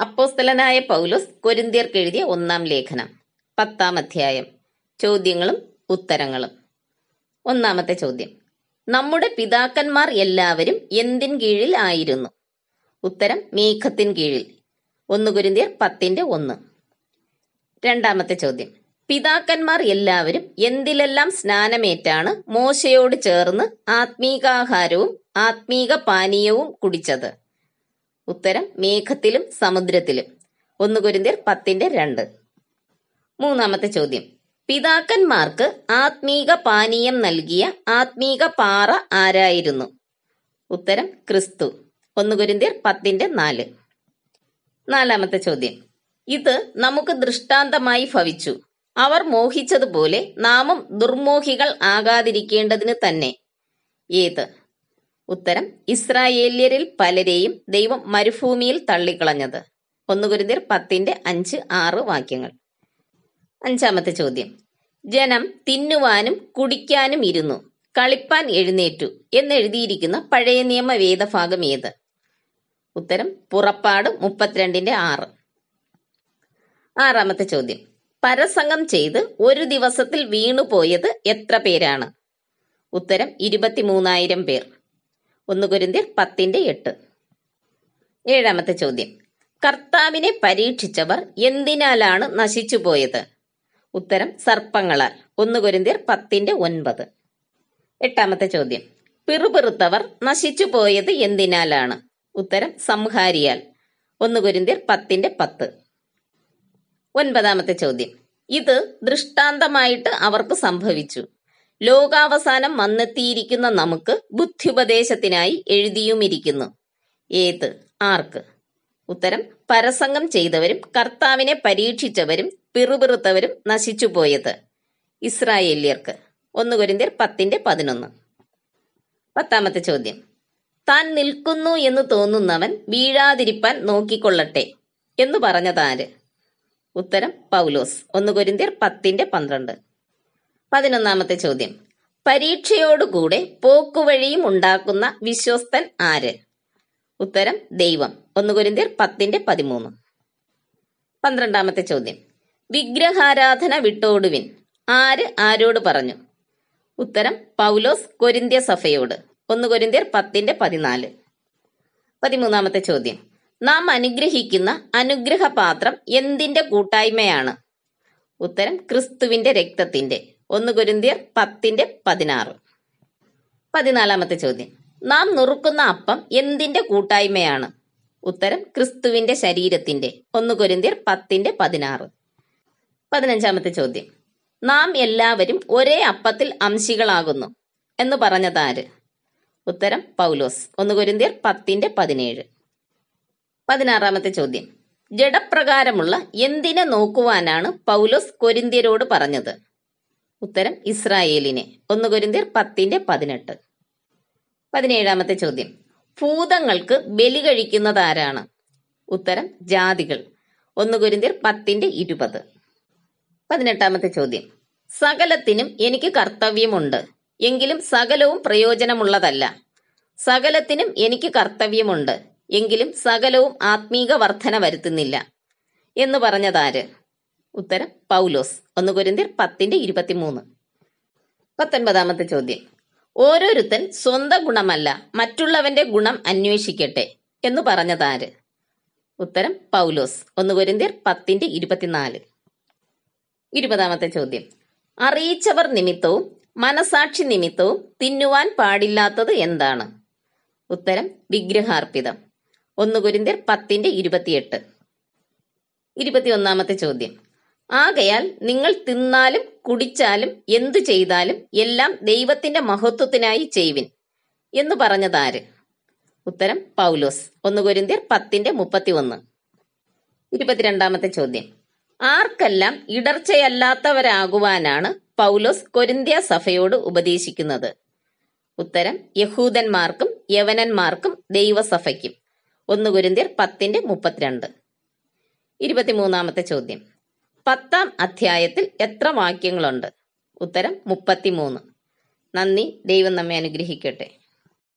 അപ്പോസ്തലനായ പൗലോസ് കൊരിന്തിയർക്ക് എഴുതിയ ഒന്നാം ലേഖനം പത്താം അധ്യായം. ചോദ്യങ്ങളും ഉത്തരങ്ങളും. ഒന്നാമത്തെ ചോദ്യം. നമ്മുടെ പിതാക്കന്മാർ എല്ലാവരും എന്തിൻ കീഴിൽ ആയിരുന്നു? ഉത്തരം മേഘത്തിൻ കീഴിൽ. ഒന്ന് കുരിന്തിയർ പത്തിന്റെ ഒന്ന്. രണ്ടാമത്തെ ചോദ്യം. പിതാക്കന്മാർ എല്ലാവരും എന്തിലെല്ലാം സ്നാനമേറ്റാണ് മോശയോട് ചേർന്ന് ആത്മീകാഹാരവും ആത്മീക പാനീയവും കുടിച്ചത്? ഉത്തരം മേഘത്തിലും സമുദ്രത്തിലും. ഒന്ന് കുരുന്തിർ പത്തിന്റെ രണ്ട്. മൂന്നാമത്തെ ചോദ്യം. പിതാക്കന്മാർക്ക് ആത്മീക പാനീയം നൽകിയ ആത്മീക പാറ ആരായിരുന്നു? ഉത്തരം ക്രിസ്തു. ഒന്ന് കുരിന്തിയർ പത്തിന്റെ നാല്. നാലാമത്തെ ചോദ്യം. ഇത് നമുക്ക് ദൃഷ്ടാന്തമായി ഭവിച്ചു. അവർ മോഹിച്ചതുപോലെ നാമും ദുർമോഹികൾ ആകാതിരിക്കേണ്ടതിന് തന്നെ. ഏത്? ഉത്തരം ഇസ്രായേല്യരിൽ പലരെയും ദൈവം മരുഭൂമിയിൽ തള്ളിക്കളഞ്ഞത്. ഒന്നുകുരുതിർ പത്തിന്റെ അഞ്ച് ആറ് വാക്യങ്ങൾ. അഞ്ചാമത്തെ ചോദ്യം. ജനം തിന്നുവാനും കുടിക്കാനും ഇരുന്നു. കളിപ്പാൻ എഴുന്നേറ്റു എന്നെഴുതിയിരിക്കുന്ന പഴയ നിയമ വേദഭാഗം ഏത്? ഉത്തരം പുറപ്പാട് മുപ്പത്തിരണ്ടിന്റെ ആറ്. ആറാമത്തെ ചോദ്യം. പരസംഗം ചെയ്ത് ഒരു ദിവസത്തിൽ വീണുപോയത് എത്ര പേരാണ്? ഉത്തരം ഇരുപത്തിമൂന്നായിരം പേർ. ഒന്ന് കുരിന്തിയർ പത്തിന്റെ എട്ട്. ഏഴാമത്തെ ചോദ്യം. കർത്താവിനെ പരീക്ഷിച്ചവർ എന്തിനാലാണ് നശിച്ചുപോയത് ഉത്തരം സർപ്പങ്ങളാൽ. ഒന്ന് കുരിന്തിയർ പത്തിന്റെ ഒൻപത്. എട്ടാമത്തെ ചോദ്യം. പിറുപിറുത്തവർ നശിച്ചു പോയത് എന്തിനാലാണ്? ഉത്തരം സംഹാരിയാൽ. ഒന്ന് കുരിന്തിയർ പത്തിന്റെ പത്ത്. ഒൻപതാമത്തെ ചോദ്യം. ഇത് ദൃഷ്ടാന്തമായിട്ട് അവർക്ക് സംഭവിച്ചു. ലോകാവസാനം വന്നെത്തിയിരിക്കുന്ന നമുക്ക് ബുദ്ധ്യുപദേശത്തിനായി എഴുതിയുമിരിക്കുന്നു. ഏത്? ആർക്ക്? ഉത്തരം പരസംഗം ചെയ്തവരും കർത്താവിനെ പരീക്ഷിച്ചവരും പിറുപിറുത്തവരും നശിച്ചുപോയത്. ഇസ്രായേല്യർക്ക്. ഒന്ന് കുരിന്തിയർ പത്തിന്റെ പതിനൊന്ന്. പത്താമത്തെ ചോദ്യം. താൻ നിൽക്കുന്നു എന്ന് തോന്നുന്നവൻ വീഴാതിരിപ്പാൻ നോക്കിക്കൊള്ളട്ടെ എന്ന് പറഞ്ഞതാര്? ഉത്തരം പൗലോസ്. ഒന്ന് കൊരിന്തിയർ പത്തിന്റെ പന്ത്രണ്ട്. പതിനൊന്നാമത്തെ ചോദ്യം. പരീക്ഷയോടുകൂടെ പോക്കുവഴിയും ഉണ്ടാക്കുന്ന വിശ്വസ്തൻ ആര്? ഉത്തരം ദൈവം. ഒന്ന് കൊരിന്തിയർ പത്തിന്റെ പതിമൂന്ന്. പന്ത്രണ്ടാമത്തെ ചോദ്യം. വിഗ്രഹാരാധന വിട്ടോടുവിൻ ആര് ആരോട് പറഞ്ഞു? ഉത്തരം പൗലോസ് കൊരിന്ത്യ സഭയോട്. ഒന്ന് കൊരിന്തിയർ പത്തിന്റെ പതിനാല്. പതിമൂന്നാമത്തെ ചോദ്യം. നാം അനുഗ്രഹിക്കുന്ന അനുഗ്രഹപാത്രം എന്തിന്റെ കൂട്ടായ്മയാണ്? ഉത്തരം ക്രിസ്തുവിന്റെ രക്തത്തിന്റെ. ഒന്ന് കുരുന്തിയർ പത്തിന്റെ പതിനാറ്. പതിനാലാമത്തെ ചോദ്യം. നാം നുറുക്കുന്ന അപ്പം എന്തിന്റെ കൂട്ടായ്മയാണ്? ഉത്തരം ക്രിസ്തുവിന്റെ ശരീരത്തിന്റെ. ഒന്ന് കുരുന്തിയർ പത്തിന്റെ പതിനാറ്. പതിനഞ്ചാമത്തെ ചോദ്യം. നാം എല്ലാവരും ഒരേ അപ്പത്തിൽ അംശികളാകുന്നു എന്ന് പറഞ്ഞതാര് ഉത്തരം പൗലോസ്. ഒന്ന് കുരുന്തിയർ പത്തിന്റെ പതിനേഴ്. പതിനാറാമത്തെ ചോദ്യം. ജഡപ്രകാരമുള്ള എന്തിനെ നോക്കുവാനാണ് പൗലോസ് കൊരിന്തിയരോട് പറഞ്ഞത്? ഉത്തരം ഇസ്രായേലിനെ. ഒന്ന് കൊരിന്ത്യർ പത്തിന്റെ പതിനെട്ട്. പതിനേഴാമത്തെ ചോദ്യം. ഭൂതങ്ങൾക്ക് ബലി കഴിക്കുന്നത് ആരാണ് ഉത്തരം ജാതികൾ. ഒന്ന് കൊരിന്ത്യർ പത്തിന്റെ ഇരുപത്. പതിനെട്ടാമത്തെ ചോദ്യം. സകലത്തിനും എനിക്ക് കർത്തവ്യമുണ്ട്. എങ്കിലും സകലവും പ്രയോജനമുള്ളതല്ല. സകലത്തിനും എനിക്ക് കർത്തവ്യമുണ്ട്. എങ്കിലും സകലവും ആത്മീക വർധന വരുത്തുന്നില്ല. എന്ന് പറഞ്ഞതാര്? ഉത്തരം പൗലോസ്. ഒന്ന് കുരിന്തിർ പത്തിന്റെ ഇരുപത്തിമൂന്ന്. പത്തൊൻപതാമത്തെ ചോദ്യം. ഓരോരുത്തൻ സ്വന്തം ഗുണമല്ല മറ്റുള്ളവന്റെ ഗുണം അന്വേഷിക്കട്ടെ എന്ന് പറഞ്ഞതാര്? ഉത്തരം പൗലോസ് ഒന്ന് കുരിന്തിർ പത്തിന്റെ ഇരുപത്തിനാല്. ഇരുപതാമത്തെ ചോദ്യം. അറിയിച്ചവർ നിമിത്തവും മനസാക്ഷി നിമിത്തവും തിന്നുവാൻ പാടില്ലാത്തത് എന്താണ്? ഉത്തരം വിഗ്രഹാർപ്പിതം ഒന്ന് കുരിന്തിർ പത്തിന്റെ ഇരുപത്തിയെട്ട്. ഇരുപത്തിയൊന്നാമത്തെ ചോദ്യം. ആകയാൽ നിങ്ങൾ തിന്നാലും കുടിച്ചാലും എന്തു ചെയ്താലും എല്ലാം ദൈവത്തിന്റെ മഹത്വത്തിനായി ചെയ്വിൻ എന്ന് പറഞ്ഞതാര്? ഉത്തരം പൗലോസ്. ഒന്ന് കുരിന്തിയർ പത്തിന്റെ മുപ്പത്തി ഒന്ന് ഇരുപത്തിരണ്ടാമത്തെ ചോദ്യം. ആർക്കെല്ലാം ഇടർച്ചയല്ലാത്തവരാകുവാനാണ് പൗലോസ് കൊരിന്ത്യ സഭയോട് ഉപദേശിക്കുന്നത്? ഉത്തരം യഹൂദന്മാർക്കും യവനന്മാർക്കും ദൈവസഭയ്ക്കും. ഒന്ന് കുരിന്തിയർ പത്തിന്റെ മുപ്പത്തിരണ്ട്. ഇരുപത്തിമൂന്നാമത്തെ ചോദ്യം. പത്താം അധ്യായത്തിൽ എത്ര വാക്യങ്ങളുണ്ട്? ഉത്തരം മുപ്പത്തിമൂന്ന്. നന്ദി. ദൈവം നമ്മെ അനുഗ്രഹിക്കട്ടെ.